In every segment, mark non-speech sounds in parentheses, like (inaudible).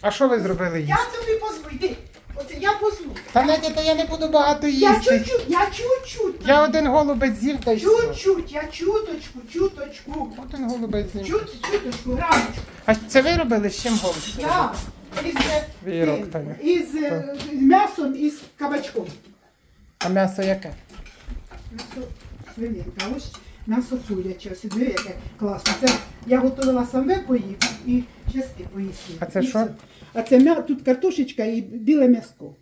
А що ви зробили їсти? Я тобі позву, йди. Оце я позву. Та Надя, то я не буду багато Я їсти. чуть-чуть, я чуть-чуть. Я один голубець з'їв та й все. Чуть-чуть, я чуточку, чуточку. Один голубець з'їв. Чуть, чуточку, грамочку. А це ви робили з чим голубці? Я із, е, Вірок, тим, Таня. із, е, з м'ясом і з кабачком. А м'ясо яке? М'ясо свининка, ось м'ясо куряче, ось диви, яке класно. Це я готувала саме поїв і части поїсти. А це що? А це м'я... тут картошечка і біле м'яско.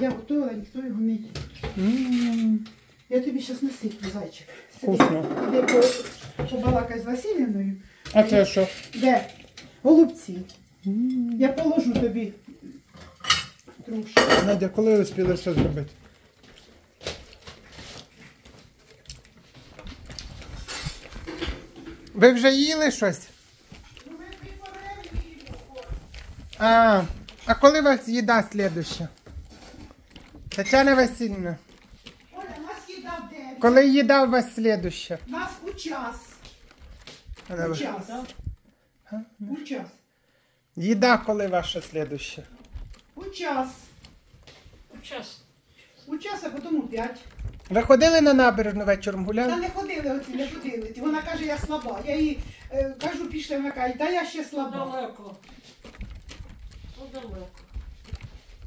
Я готувала, ніхто його не їв. Я тобі зараз насиплю, зайчик. Вкусно. Іди по, побалакай з Васильівною. А це що? Де? Голубці. Я положу тобі трошки. Надя, коли ви успіли все зробити? Ви вже їли щось? А, а коли у вас їда слідуща? Тетяна Васильівна, Оля, нас їда в дев'ять. коли їда у вас слідуща? Нас у час. У час. У час. Їда коли ваша слідуща? У час. Час. У час, а потім у п'ять. Ви ходили на набережну вечором Та гуляли? не ходили оці, не ходили. Вона каже, я слаба. Я їй е, кажу, пішли, вона каже, та я ще слаба. Далеко. Подалеко.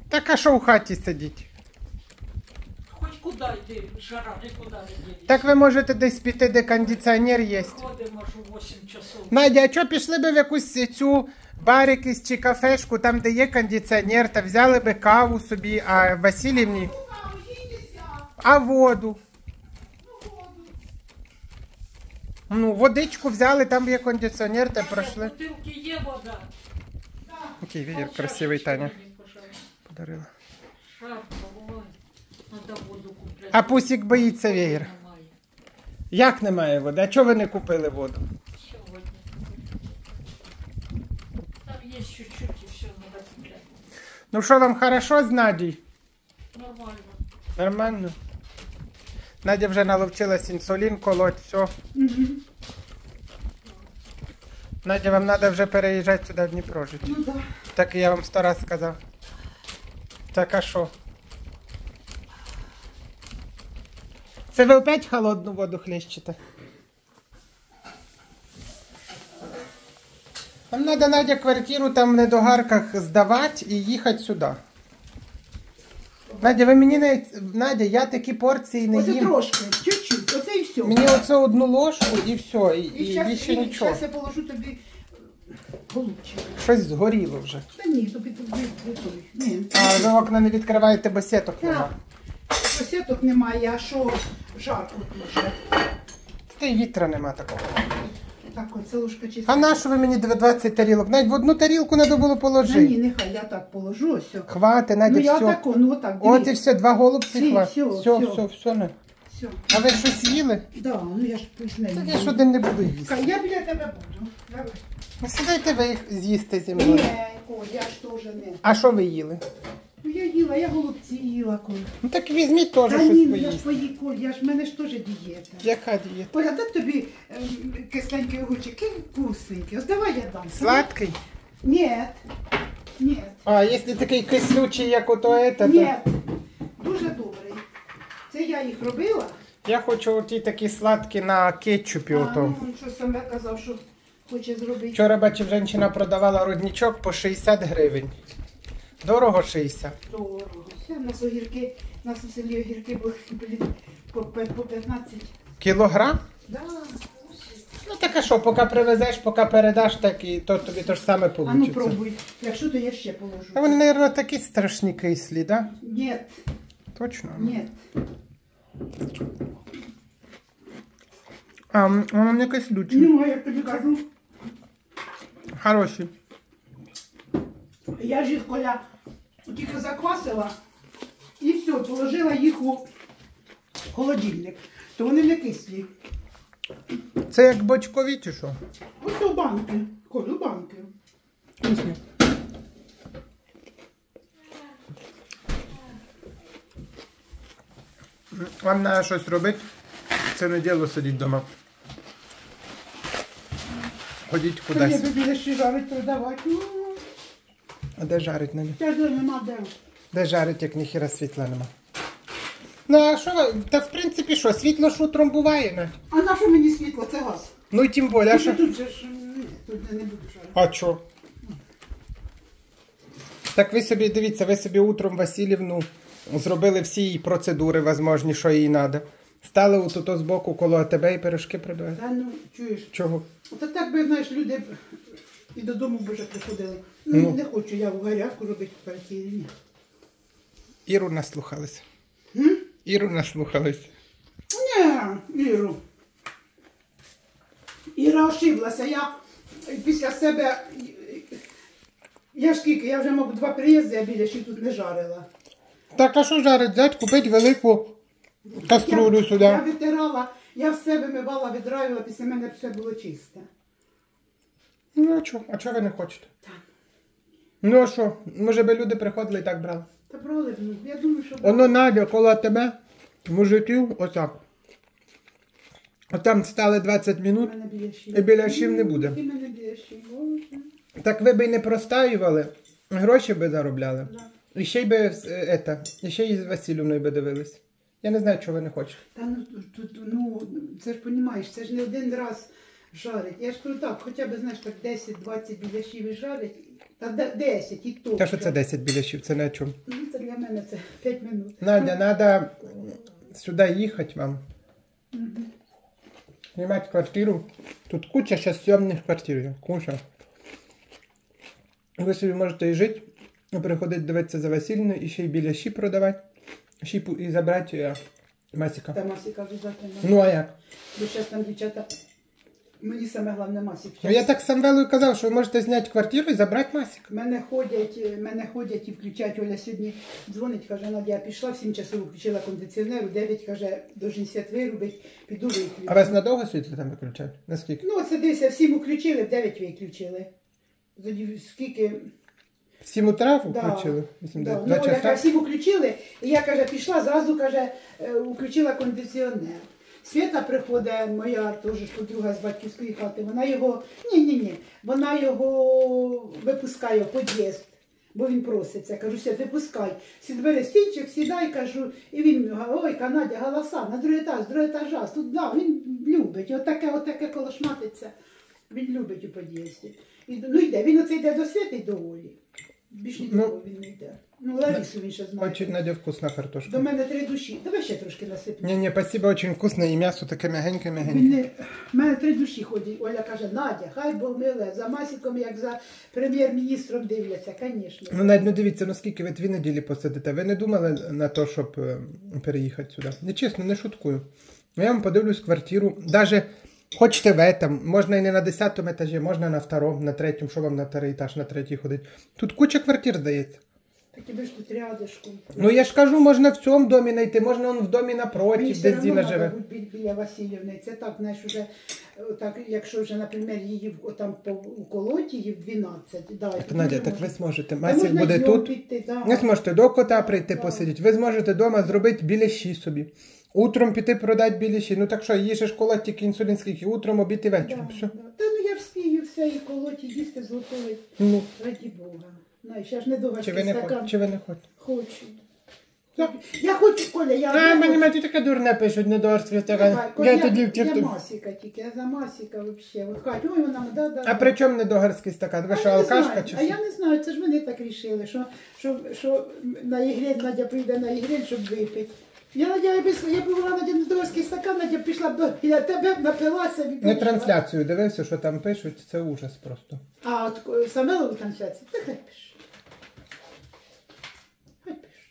Так а що в хаті сидіть? Хоч куди йди, жара нікуди не йди. Так ви можете десь піти, де кондиціонер є. Ходимо аж у 8 часов. Надя, а що пішли би в якусь цю бар якийсь чи кафешку, там, де є кондиціонер, та взяли би каву собі, а Васильівні. А воду. Ну, водичку взяли, там є кондиціонер, та В пройшли. бутилки є вода. Який веєр красивий Таня подарила. А Пусік боїться веєр. Як немає води? А чого ви не купили воду? Сьогодні. Там є чуть-чуть і все, треба купляти. Ну що вам хорошо з Надією? Нормально. Нормально. Надя вже наловчилась інсулін колоть, все. Угу. Надя, вам треба вже переїжджати сюди в Дніпро жити. Ну так. Да. Так я вам сто раз сказав. Так а що? Це ви опять холодну воду хлещете? Нам треба Надя квартиру там в недогарках здавати і їхати сюди. Надя, ви мені не. Надя, я такі порції не Оце їм. трошки, чуть-чуть, оце і все. Мені оце одну ложку і все, і, І і щас, більше і нічого. щас я положу тобі голубчик. Щось згоріло вже. Та ні, тобі тобі готовий. Ні. А ви окна не відкриваєте, бо сіток Так. нема. Сосеток немає, а що жарко дуже. Та й вітра нема такого. Так, оце ложка чиста. А на що ви мені 20 тарілок? Навіть в одну тарілку треба було положити. ні, нехай я так положу, ось. все. Хвати, Надя, Ну я все. отако, ну отак, От і все, два голубці Всі, хват. всьо, Все, всьо. все, все. не. Все. А ви щось їли? Да, ну я ж поясню. Так я ж один не буду їсти. Я біля тебе буду. Давай. Ну сідайте ви їх з'їсти зі мною. Ні, Коль, я ж теж не. А що ви їли? Ну я їла, я голубці їла, Коль. Ну так візьміть теж Та щось ні, ну я ж поїсти. я ж в мене ж теж дієта. Яка дієта? Поля, тобі ем, кисленький огурчик, вкусненький. Ось давай я дам. Сладкий? Ні. Ні. А, якщо такий кислючий, як ото це, то Ні. Дуже добрий. Це я їх робила. я хочу оті такі сладкі на кетчупі А, ото. ну, що саме казав, що хоче зробити. Вчора бачив, жінка продавала родничок по 60 гривень. Дорого 60. Дорого. Все, у нас огірки, у нас у селі огірки були по, по, по 15. Кілограм? Да. Ну так що, поки привезеш, поки передаш, так і то тобі то ж саме А ну пробуй. Якщо то я ще положу. А вони, мабуть, такі страшні кислі, да? Ні, Точно. ні. А, воно не кислюче. Ну, а я тобі кажу, Хороші. Я ж їх коля тільки заквасила і все, положила їх у холодильник. То вони не кислі. Це як бочкові чи що? Ось у банки. Коль, банки. Вкусні. Вам треба щось робити. Це не діло сидіти вдома. Ходіть кудись. тобі ще жарить продавати. А де жарить нема? Теж нема де. Де жарить, як ніхіра світла нема. Ну а що, ви- та в принципі що, світло ж утром буває, Надь. А на що мені світло? Це газ. Ну і тим більше, що? Тут же ж ні, тут не буду жарити. А чо? Так ви собі дивіться, ви собі утром Васильівну зробили всі її процедури, возможні, що їй треба. Стали отут з боку коло АТБ і пирожки продають. Та ну, чуєш. Чого? Та так би, знаєш, люди і додому б вже приходили. Ну, Ну. не хочу я в гарячку робити в квартирі. Ні. Іру наслухались. М? Іру наслухались. Ні, Іру. Іра ошиблася. Я після себе. Я ж скільки, я вже, мабуть, два приїзди, я біля ще тут не жарила. Так, а що жарить? Взять, купить велику каструлю я, сюди. Я витирала, я все вимивала, відраювала, після мене все було чисте. Ну а чого? А чого ви не хочете? Так. Ну а що? Може би люди приходили і так брали. Та брали б, ну, я думаю, що Воно Надя коло тебе, мужиків, отак. А там стали 20 в минут, мене і біляшів не буде. Мене. Боже. Так ви б і не простаювали, гроші би заробляли. Да. І ще й би е, ета, і ще й з Васильівною би дивились. Я не знаю, чого ви не хочете. Та ну тут, ну це ж розумієш, це ж не один раз жарить. Я ж кажу так, хоча б знаєш так 10-20 біляшів і жарить. Та де- 10 і то. Та що це 10 біляшів, це не о чому. Ну це для мене це 5 минут. Надя, треба сюди їхати вам. Знімати квартиру. Тут куча зараз сьомних квартир. є, Куча. Ви собі можете і жити, і приходити дивитися за Васильівною, і ще й біляші продавати, ще й пу- і забрати е, Масіка. Та Масі кажу, завтра. Ну а як? Бо зараз там дівчата. Мені саме головне Масі. Ну я так Самвелою казав, що ви можете зняти квартиру і забрати Масіка. Мене ходять, е, мене ходять і включають. Оля сьогодні дзвонить, каже, Надя, я пішла в 7 часов, включила кондиціонер, у 9, каже, должен свят вирубить, піду виключу. А вас надовго світло там виключають? Наскільки? Ну, це дивися, всім включили, в 9 виключили. Тоді скільки. В 7 утра Да, включили? 8, Да. 9, Ну, Оля каже, всім включили, і я каже, пішла, зразу каже, е, включила кондиціонер. Свята приходить, моя теж подруга з батьківської хати, вона його, ні, ні, ні, вона його випускає в під'їзд, бо він проситься. Кажу, Свят, випускай. Бери стільчик, сідай, кажу, і він, ой, Канадя, голоса, на другий етаж, другий етаж, тут, да, він любить, отаке, отаке колошматиться. Він любить у під'їзді. Ну йде, він оце йде до свята і до Олі. Більш Ну, він не йде. Ну, Ларису він ще знає. Очень, Надя, вкусна картошка. До мене три душі. Давай ще трошки насипну. Ні, ні, спасибо, очень вкусно, і м'ясо таке м'ягеньке, м'ягеньке. не... Мене три душі ходять. Оля каже, Надя, хай Бог миле, за Масіком, як за прем'єр-міністром дивляться, звісно. Ну, навіть ну дивіться, ну скільки ви дві неділі посидите. Ви не думали на те, щоб е, переїхати сюди? Не чесно, не шуткую. Ну, я вам подивлюсь квартиру. Даже хочете в этом, можна і не на 10 етажі, можна на второму, на третьому, що вам на второй етаж, на третій ходить. Тут куча квартир здається. Ж тут рядишком. Ну я ж кажу, можна в цьому домі знайти, можна он в домі напроти, Мені де все одно Зіна треба живе. бути бі- біля Васильівни. Це так, знаєш, уже, е, так, якщо вже, наприклад, її в- там по уколоті, її в 12, да, і тоді Надя, так ви зможете. Та Масік можна буде днем тут. Піти, да. Ви зможете до кота прийти посидіти. Ви зможете вдома зробити біляші собі. Утром піти продати біляші. Ну так що, їжі школа тільки інсулін скільки. Утром, обід і Да, вечором. Все. да. Та ну я вспію все і колоті, їсти зготовить. Ну, Раді Бога. Знаєш, я ж не чи ви не хочете? Чи ви не хочете? Хочу. Так. Я хочу, Коля, я А, я мені хочу. таке дурне пишуть, не до Давай. Коля, Я тоді в я Масіка тільки, я за Масіка взагалі. От ой, вона, да, да. А при чому не догарський стакан? Ви що, я не алкашка знаю, чи А я не знаю, це ж вони так рішили, що, що, що на ігріль Надя прийде на ігріль, щоб випити. Я Надя, я, б, я б була на дорожський стакан, Надя пішла б до я тебе б напилася. і Не пішла. трансляцію дивився, що там пишуть, це ужас просто. А от ко- Самелову трансляцію, та хай пише.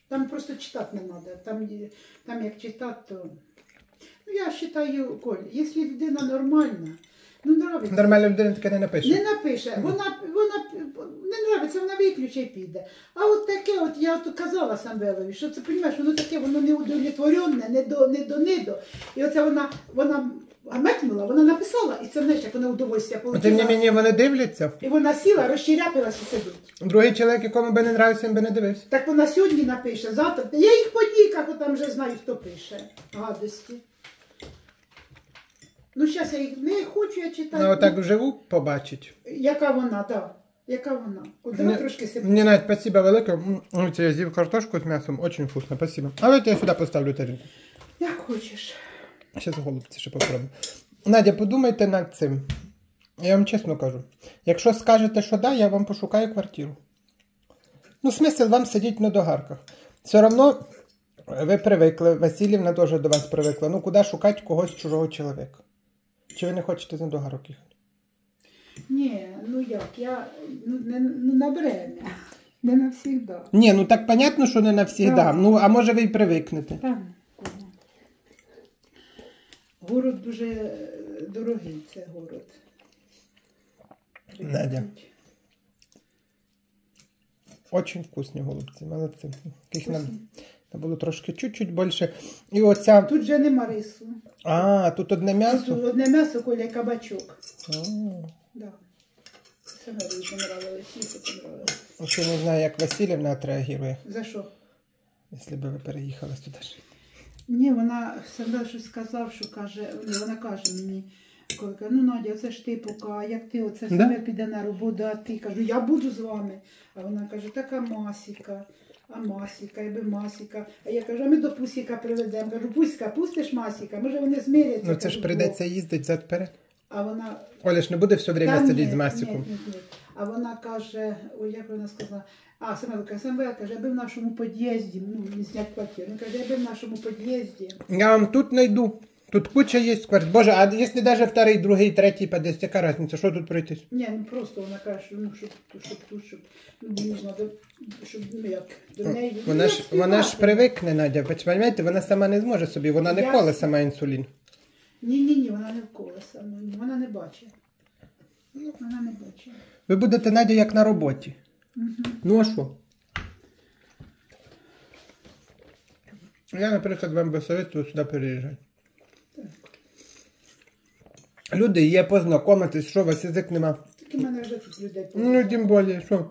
Там просто читати не треба. Там, там як читати, то. Ну, я вважаю, Коль, якщо людина нормальна, ну нравиться. Нормальна людина таке не напише. Не напише, вона, вона не нравиться, вона виключить і піде. А от таке, от я от казала Самвелові, що це розумієш, воно таке, воно не удовлетворене, не до, не до, не до. І оце вона, вона гамекнула, вона написала, і це знаєш, як вона удовольствие Ну, Тим не отримала. мені вони дивляться. І вона сіла, розчеряпилася і сидить. Другий чоловік, якому би не нравився, він би не дивився. Так вона сьогодні напише, завтра. Я їх по діках там вже знаю, хто пише. Гадості. Ну, зараз я їх не хочу, я читаю. Ну, отак вживу побачить. Яка вона, так. Яка вона? От давай трошки сипи. Мені навіть спасибо велике. М, м, Це я з'їв картошку з м'ясом, очень вкусно, спасибо. А давайте я сюди поставлю тарілку. Як хочеш. Зараз голубці ще попробую. Надя, подумайте над цим. Я вам чесно кажу. Якщо скажете, що да, я вам пошукаю квартиру. Ну, смисл вам сидіти на догарках. Все одно ви привикли, Васильівна теж до вас привикла. Ну, куди шукати когось чужого чоловіка? Чи ви не хочете на догарок їхати? Ні, ну як, я ну, не, ну, на время. (laughs) Не навсігда. Ні, ну так понятно, що не навсігда. Ну, а може ви й привикнете. Так. Город дуже е, дорогий, це город. Надя. Очень вкусні голубці, молодці. Їх нам, було трошки чуть-чуть більше. І оця. Тут же нема рису. А, тут одне Тут м'ясо. одне м'ясо, коля кабачок. Да. Це Марії понравилось, їй понравилось. Ще не знаю, як Васильівна отреагує, За що? якщо б ви переїхали туди. Ні, вона Сандра щось сказав, що каже, вона каже мені, коли каже, ну Надя, це ж ти поки, як ти оце Да? саме піде на роботу, а ти кажу, я буду з вами. А вона каже, така масіка, а масіка, я би масіка. А я кажу, а ми до пусіка приведемо. Кажу, пуська, пустиш масіка, може вони зміряться. Ну це ж Кажу, прийдеться їздити зад вперед. А вона Оля ж не буде все время сидіти з масиком. Ні, ні, ні. А вона каже, ой, як вона сказала, а саме каже, Самвел каже, аби в нашому під'їзді, ну, не зняти квартиру. Він каже, аби в нашому під'їзді. Я вам тут знайду. Тут куча є квартир. Боже, а якщо навіть вторий, другий, третій під'їзд, яка різниця? Що тут пройтись? Ні, ну просто вона каже, що ну, щоб, щоб тут, щоб, ну, мені ж щоб, ну, як, до неї. ну, Вона ж, вона ж привикне, Надя. Ви розумієте, вона сама не зможе собі, вона не Я коле сама інсулін. Ні, ні, ні, вона не вколоса, ну, ні, вона не бачить. Ну, Вона не бачить. Ви будете Надя як на роботі. Ну а що? Я, наприклад, вам би советую сюди переїжджати. Люди є познайомитись, що у вас язик нема. Тільки в мене вже тут людей Ну, тим більше, що.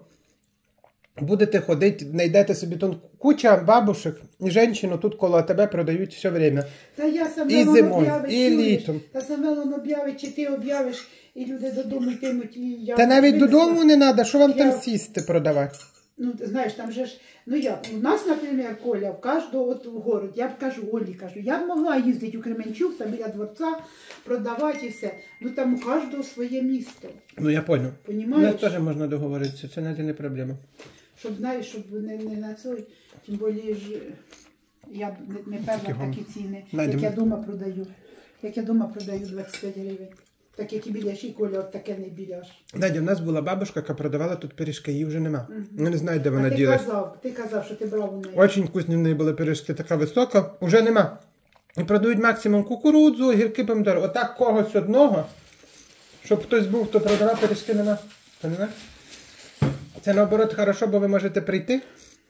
Будете ходити, знайдете собі тон куча бабушек і жінчин тут коло тебе продають все время. Та я саме І зимою, об'явить, і чуєш? літом. Та саме об'явить, чи ти об'явиш, і люди додому йтимуть, і я... Та навіть додому не треба, що вам Я- там сісти продавати. Ну, ти знаєш, там же ж, ну як, у нас, наприклад, Коля, в кожного от в город, я б кажу, Олі, кажу, я б могла їздити у Кременчук, там біля дворця, продавати і все. Ну там у кожного своє місто, Ну я понял. У нас теж можна договоритися, це навіть не проблема. Щоб, знаєш, щоб не, не на цей, тим більше ж, я б не, не певна Такі ціни, як я вдома продаю. Як я вдома продаю 25 гривень. Так як і біляш, і Коля, от таке не біляш. Надя, у нас була бабушка, яка продавала тут пиріжки, її вже нема. Ну не знаю, де А вона ти ділась. казав, ти казав, що ти брав у неї. Очень вкусні в неї були пиріжки, така висока, вже нема. І продають максимум кукурудзу, гірки помідори. Отак когось одного, щоб хтось був, хто продавав пиріжки, нема. Понимаєш? Це наоборот хорошо, бо ви можете прийти.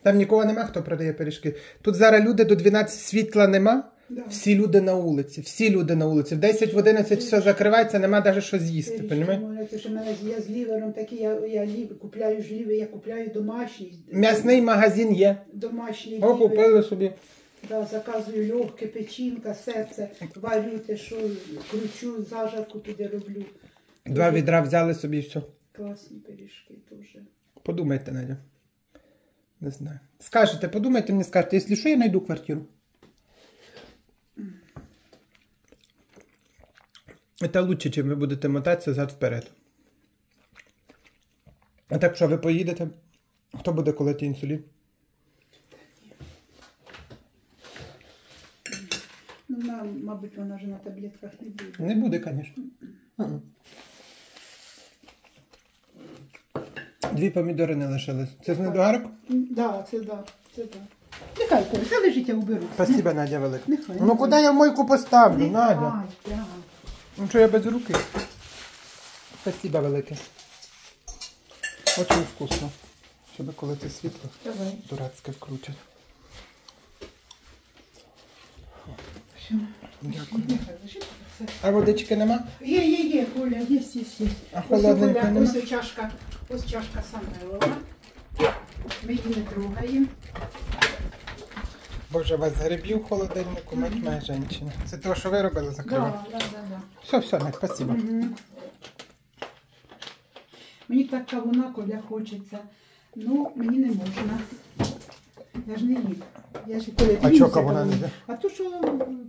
Там нікого нема, хто продає пиріжки. Тут зараз люди до 12 світла нема. Да. Всі люди на вулиці, всі люди на вулиці. В 10 в 11 все закривається, нема навіть що з'їсти, я з лівером такі, я, я лів, купляю ж лівер, я купляю домашній. М'ясний магазин є. Домашній О, купили собі. Да, заказую легке, печінка, серце, варю те, що кручу, зажарку туди роблю. Два відра взяли собі і все. Класні пиріжки теж. Подумайте, Надя. Не знаю. Скажете, подумайте, мені скажете, якщо що, я знайду квартиру. Це лучше, чим ви будете мотатися зад вперед. А так що, ви поїдете? Хто буде колоти інсулін? Ну, вона, мабуть, вона вже на таблетках не буде. Не буде, звісно. Ага. Дві помідори не лишились. Це з недогарок? Да, це да, це да. Нехай, Коля, це лежить, я уберу. Спасибо, Надя велика. Нехай, Ну куди я мойку поставлю, Нехай, да. Ну що я без руки? Спасибо велике. Очень вкусно. Щоб коли це світло Давай. дурацьке включать. Дякую. А водички нема? Є, є, є, Коля, є, є, є. А Коля, нема? ось чашка, ось чашка Самвелова. Ми її не трогаємо. Боже, у вас грибів в холодильнику, мать моя жінка. Це те, що ви робили закрили? Да, да, да, да. Все, все, Надь, спасибо. Мгм. Мені так кавуна, Коля, хочеться. Ну, мені не можна. Я ж не їм. Я ж Коля, ти А чого це не їде? А то, що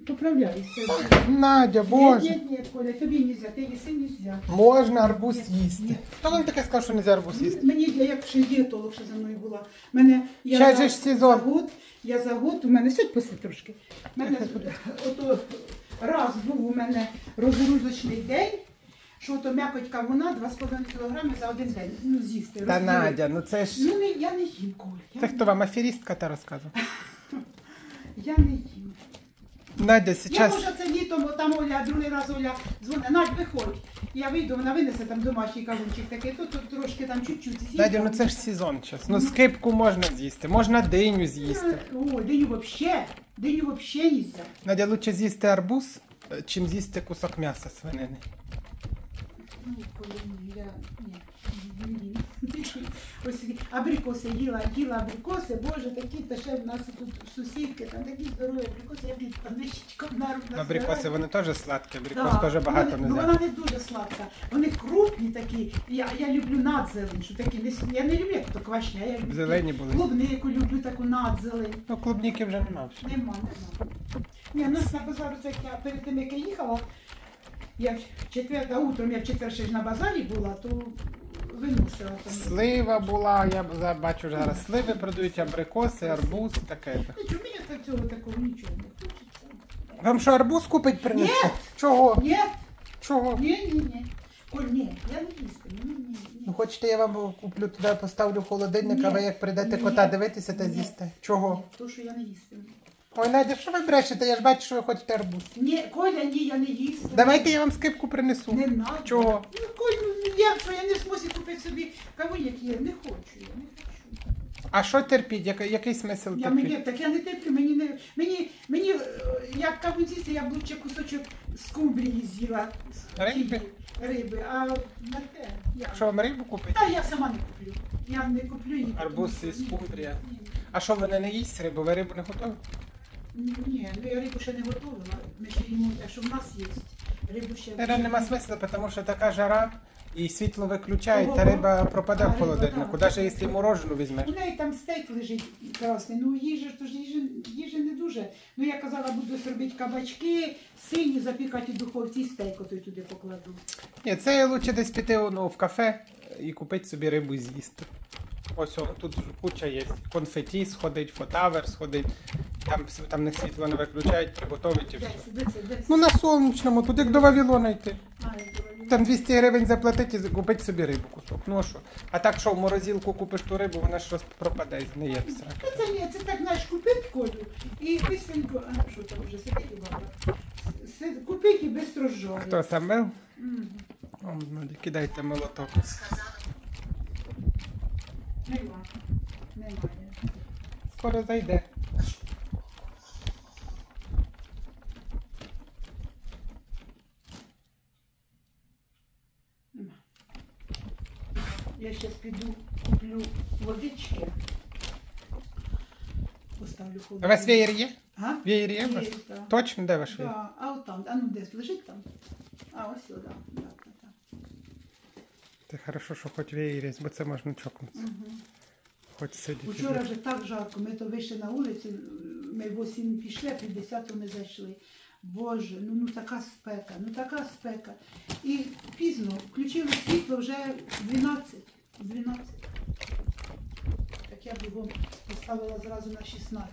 поправляєшся. Надя, Ні, боже. ні, ні, Коля, тобі нельзя, ти їси нельзя. Можна арбуз їсти. Хто вам таке сказав, що не можна арбуз їсти? Мені я як ще дієтолог ще за мною була. Мене я Ще за, ж сезон. за год, я за год, у мене сьогодні посидь трошки. Мене (laughs) ото раз був у мене розгрузочний день, що то м'якоть кавуна 2,5 кг за один день. Ну, з'їсти. Та розділити. Надя, ну це ж. Ну, не, я не їм, Коля. Я, Це не- хто вам аферістка та розказував? (laughs) я не їм. Надя, Я зараз. може це літом, бо там Оля, другий раз Оля дзвонить, Надь, виходь. Я вийду, вона винесе там домашній кавунчик такий, тут, тут трошки там чуть-чуть з'їсть. Надя, ну це ж сезон час. Ну скипку можна з'їсти, можна диню з'їсти. Ой, диню вообще, диню вообще нельзя. Надя, лучше з'їсти арбуз, е, чим з'їсти кусок м'яса свинини. Ну, коли я, ні, ні, ні. Ось абрикоси їла, їла абрикоси, боже, такі, та ще в нас тут сусідки, там такі здорові абрикоси, я б паничком на руку Абрикоси вони теж сладкі, абрикос Да, теж багато вони- не ну. Вона не дуже сладка. Вони крупні такі. Я, я люблю надзелень, що такі не я не люблю як то квашня, я люблю Зелені були. клубнику, люблю таку надзелень. Ну клубніки вже нема. Нема, нема. Ні, нас на базару як я перед тим, як я їхала, я в четвер, а утром я в четвер ще ж на базарі була, то виносила там. Слива була, я б- за- бачу зараз сливи продають, абрикоси, арбуз, таке. Нічого, мені так цього такого нічого не хочеться. Вам що, арбуз купить принести? Ні. Чого? Ні, Чого? ні, ні, ні. Коль, ні, я не їсти, ні, ні, ні. Ну хочете, я вам куплю туди, поставлю в холодильник, а ви Ні. як прийдете Ні. кота дивитися та Ні. з'їсте. Чого? То, що я не їсти. Ой, Надя, що ви брешете? Я ж бачу, що ви хочете арбуз. Ні, Коля, ні, я не їсти. Давайте я вам скипку принесу. Не надо. Чого? Ну, Коль, ну я що, я не в купити собі кавун, як є. Не хочу, я не хочу. А що терпіть? Яка- який смисл Я мені, так я не терплю, мені не, мені, мені, е, як кавун з'їсти, я б лучше кусочок скумбрії з'їла. з Риби? тієї Риби, а на те, я. Що вам рибу купить? Та я сама не куплю. Я не куплю її. Арбуз тому і що- ні, скумбрія. Ні, А що ви не їсть рибу? Ви рибу не готові? Ні, ну, я рибу ще не готувала. Ми ще їмо, те, що в нас є. Рибу ще... Наверное, нема смисла, тому що така жара і світло виключають, та Ого. риба пропаде А, в холодильнику. Навіть якщо морожену візьмеш. У неї там стейк лежить красний. Ну їжа ж то ж їжі, їжі не дуже. Ну я казала, буду зробити кабачки, сині запікати в духовці, стейк ото туди покладу. Ні, це я лучше десь піти ну, в кафе і купити собі рибу і з'їсти. Ось о, тут куча є. Конфеті сходить, фотавер сходить. Там, там не світло не виключають, приготовить і все. Ну на сонячному, тут як до Вавилона йти. Там 200 гривень заплатити і купити собі рибу кусок. Ну а що? А так що в морозилку купиш ту рибу, вона ж пропаде, не є все. Це ні, це так знаєш, купити колю і бистренько, а що там вже сидить у баба? Купити і бистро жорить. Хто Самвел? Мгм. О, ну, кидайте молоток. Нема. Немає. Скоро зайде. Нема. Я зараз піду куплю водички. Поставлю У вас веєр є? А? Веєр є у вас? Є, так. Точно, де ваш веєр? Да. А от там, а ну десь лежить там? А ось сюди. Це хорошо, що хоч веєр бо це можна чокнутися. Мгм. Хоч сидіти. Вчора вже так жарко, ми то вийшли на вулицю, ми в 8 пішли, а пів 10 ми зайшли. Боже, ну, ну така спека, ну така спека. І пізно включили світло вже 12. 12. Так я бігом поставила зразу на 16.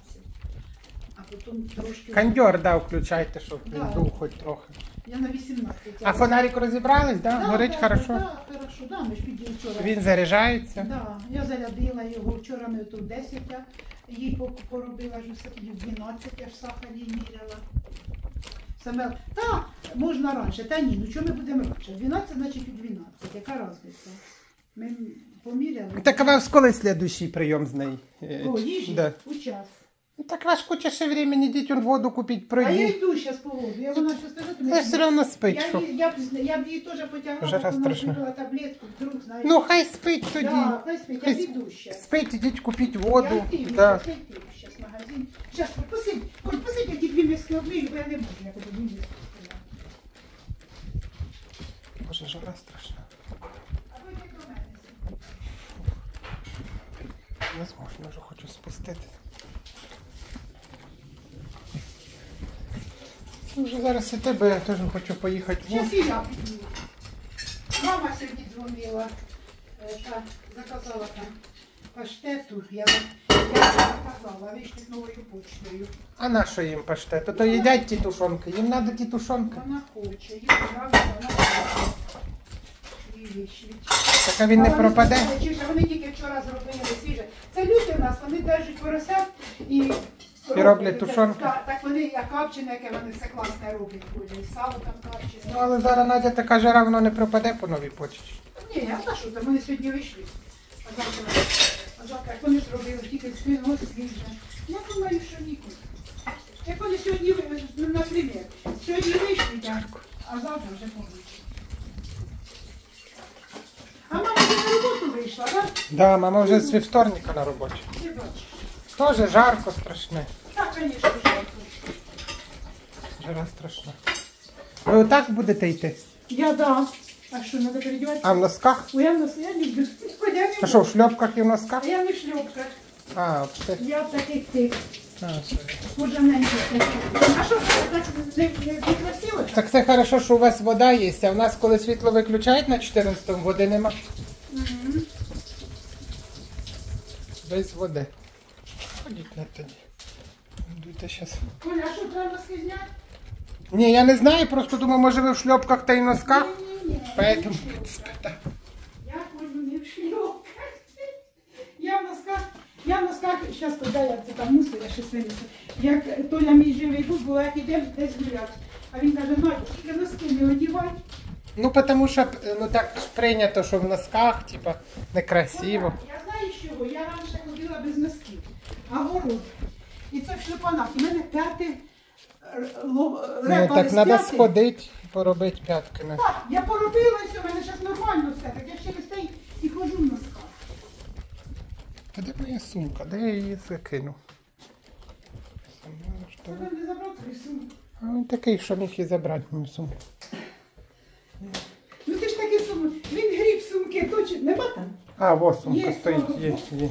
А потім трошки. Кондьор, да, включайте, щоб він Да. дув хоч трохи. Я на 18. А фонарик розібрались, да? Да, Горить да, хорошо. Да, хорошо, да, ми ж підійшли вчора. Він заряджається. Да, я зарядила його вчора ми тут 10, я їй поробила ж в 12, я ж сахар їй міряла. Самел, та можна раніше, та ні, ну чого ми будемо раніше? 12, значить і 12, яка різниця? Ми поміряли. Так а вас коли слідуючий прийом з неї? О, їжі, Да. у час. Ну так ваш куча ще времени, он воду купіть, А я пройдіть. йду зараз по воду, я вона щось скажу, то Та все одно спить, я, що. їй- я, б я б її теж потягла, Жара вона страшна. таблетку, вдруг, знаєш. Ну хай спить тоді. да, хай спить, я Хай піду ще. Спить, ідіть купіть воду. Я йду, Да. я йду зараз в магазин. Зараз, посидь, Коль, посидь, я ті дві миски обмию, бо я не можу, я тут дві стояти. Боже, жара страшна. А ви не до мене Невозможно, вже хочу спустити. Ну, Вже зараз і тебе, я теж хочу поїхати. Зараз і я піду. Мама сьогодні дзвонила, е, та заказала там паштету. Я, я заказала, вийшли новою почтою. А на що їм паштет? То, то їдять ті тушонки, їм треба ті тушонки. Вона хоче, їй подобається, вона хоче. Так а він не пропаде. сказали, «Чуєш, а Вони тільки вчора зробили свіже. Це люди в нас, вони держать поросят і. Роблять це- тушонки. Так, вони, як капчене, яке вони все класне роблять. Ходять, І сало там Ну, але зараз Надя така жара, воно не пропаде по новій почті. Ні, а за що там? Вони сьогодні вийшли. А завтра, а завтра, як вони зробили, тільки спину свіже. Я думаю, що нікуди. Як вони сьогодні, ви- ну, наприклад, сьогодні вийшли, так, а завтра вже побачимо. А мама вже на роботу вийшла, так? Да, мама вже з вівторника на роботі. Ти бачиш. Тоже жарко страшне. Так, звісно, жарко. Жара страшна. Ви отак будете йти? Я да. А що, треба передіватися? А в носках? Ой, я в нас, (laughs) я люблю. Не А що, в шльопках і в носках? А я не в шльопках. А, все. Я в таких тих. А, все. Кожаненьких таких. А що, так не, не, не красиво? Так це хорошо, що у вас вода є, а в нас, коли світло виключають на 14 води нема. Мгм. Без води. Ходіть на тоді. Дуйте зараз. Оля, а що, треба носки зняти? Ні, я не знаю, просто думаю, може ви в шльопках та й носках. Поэтому спитав. Я ходжу не в шльопках. Я в носках, я в носках, зараз коли я це там мусила, я щось винесу. Як Толя мій живий був, бо як ідемо десь гуляти. А він каже, Надя, тільки носки не одівай. Ну, тому що ну так ж прийнято, що в носках, типа, некрасиво. Я знаю чого, я раніше ходила без носків, а город. І це в шлепанах. І в мене п'яти Ну, так треба сходити і поробити п'ятками. Так, я поробила все, в мене зараз нормально все. Так я через те і ходжу в носках. Та де моя сумка? Де я її закинув? Це ви не забрав твою сумку. А він такий, що міг і забрати мою сумку. Ну ти ж такий сумок. Він гріб сумки, точно. Нема там? А, во сумка Є, стоїть, є, є.